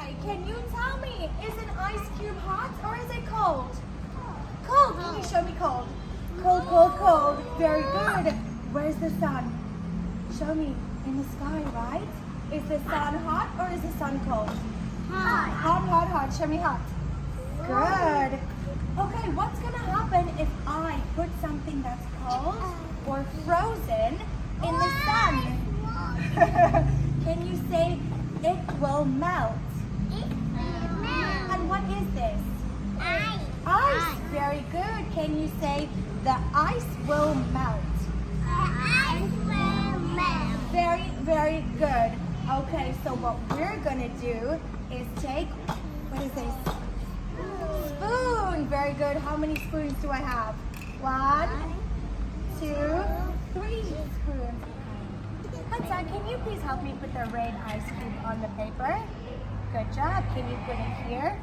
Okay, can you tell me, is an ice cube hot or is it cold? Cold. Can you show me cold? Cold, cold, cold. Very good. Where's the sun? Show me. In the sky, right? Is the sun hot or is the sun cold? Hot. Hot, hot, hot. Show me hot. Good. Okay, what's going to happen if I put something that's cold or frozen in the sun? Can you say it will melt? And what is this? Ice. Very good. Can you say the ice will melt? The ice will melt. Very, very good. Okay, so what we're gonna do is take, what is this? Spoon. Very good. How many spoons do I have? One, two, three spoons. Hudson, can you please help me put the red ice cube on the paper? Good job. Can you put it here?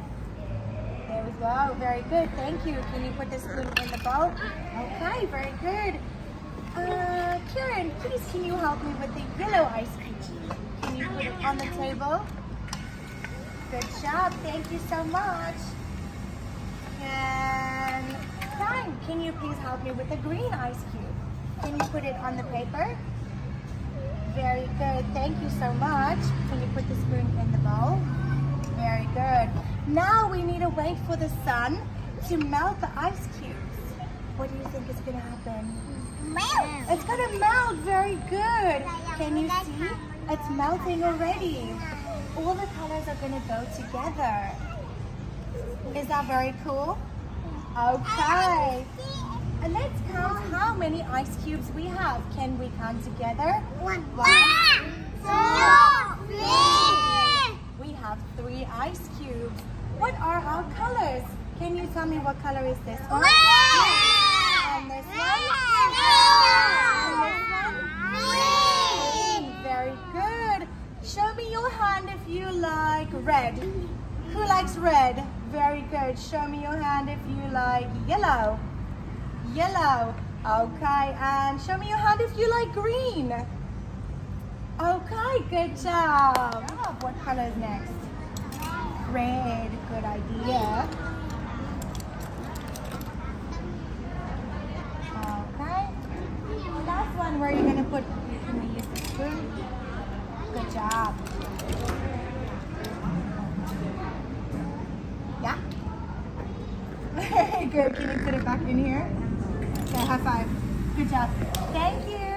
Go. Very good. Thank you. Can you put the spoon in the bowl? Okay, very good. Uh, Kieran, please can you help me with the yellow ice cube? Can you put it on the table? Good job. Thank you so much. And Brian, can you please help me with the green ice cube? Can you put it on the paper? Very good. Thank you so much. Can you put the spoon in the bowl? Very good. Now we need to wait for the sun to melt the ice cubes. What do you think is going to happen? Melt. It's going to melt. Very good. Can you see? It's melting already. All the colors are going to go together. Is that very cool? Okay. And let's count how many ice cubes we have. Can we count together? One, One, two, three. We have three ice cubes. What colors? Can you tell me what color is this one? And this one? Green. Very good. Show me your hand if you like red. Who likes red? Very good. Show me your hand if you like yellow. Yellow. Okay. And show me your hand if you like green. Okay, good job. What color is next? Red. Good idea. Okay. Last one where you're going to put, you can use the spoon. Good job. Yeah? Good. Can you put it back in here? Okay, high five. Good job. Thank you.